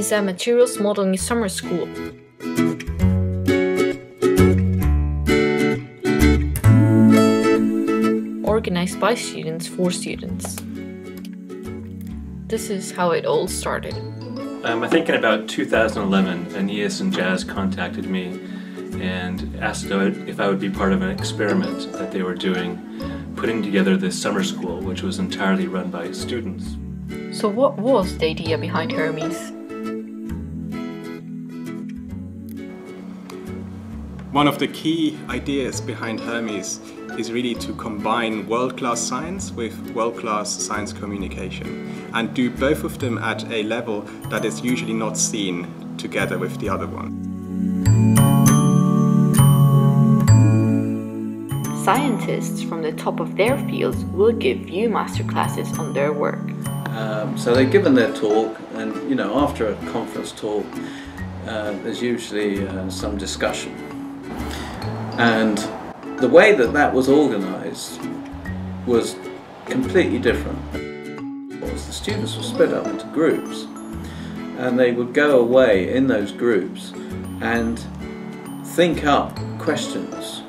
is a materials modeling summer school. Organized by students for students. This is how it all started. Um, I think in about 2011, Aeneas and Jazz contacted me and asked if I would be part of an experiment that they were doing, putting together this summer school, which was entirely run by students. So, what was the idea behind Hermes? One of the key ideas behind Hermes is really to combine world-class science with world-class science communication and do both of them at a level that is usually not seen together with the other one. Scientists from the top of their fields will give you masterclasses on their work. Um, so they're given their talk and you know after a conference talk uh, there's usually uh, some discussion and the way that that was organised was completely different. The students were split up into groups and they would go away in those groups and think up questions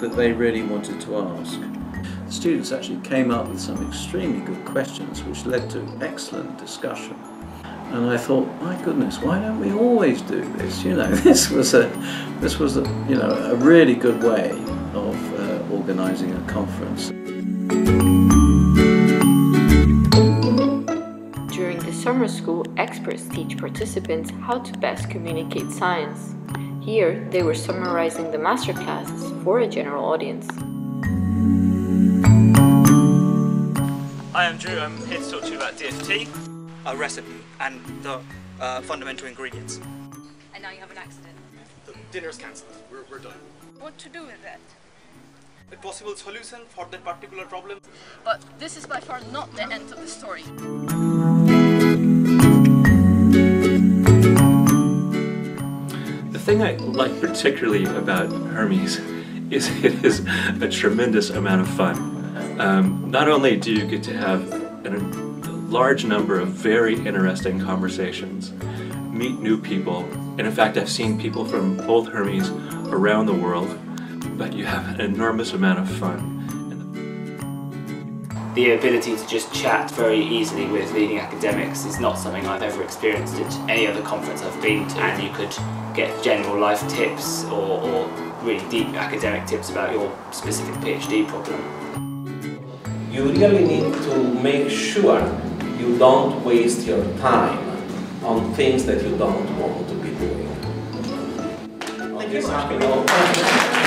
that they really wanted to ask. The students actually came up with some extremely good questions which led to excellent discussion. And I thought, my goodness, why don't we always do this? You know, this was a, this was a, you know, a really good way of uh, organising a conference. During the summer school, experts teach participants how to best communicate science. Here, they were summarizing the masterclasses for a general audience. Hi, I'm Drew. I'm here to talk to you about DFT. A recipe and the uh, fundamental ingredients. And now you have an accident. The dinner's cancelled. We're, we're done. What to do with that? A possible solution for that particular problem. But this is by far not the end of the story. The thing I like particularly about Hermes is it is a tremendous amount of fun. Um, not only do you get to have an, a large number of very interesting conversations, meet new people, and in fact I've seen people from both Hermes around the world, but you have an enormous amount of fun. The ability to just chat very easily with leading academics is not something I've ever experienced at any other conference I've been to and you could get general life tips or, or really deep academic tips about your specific PhD problem. You really need to make sure you don't waste your time on things that you don't want to be doing. Thank you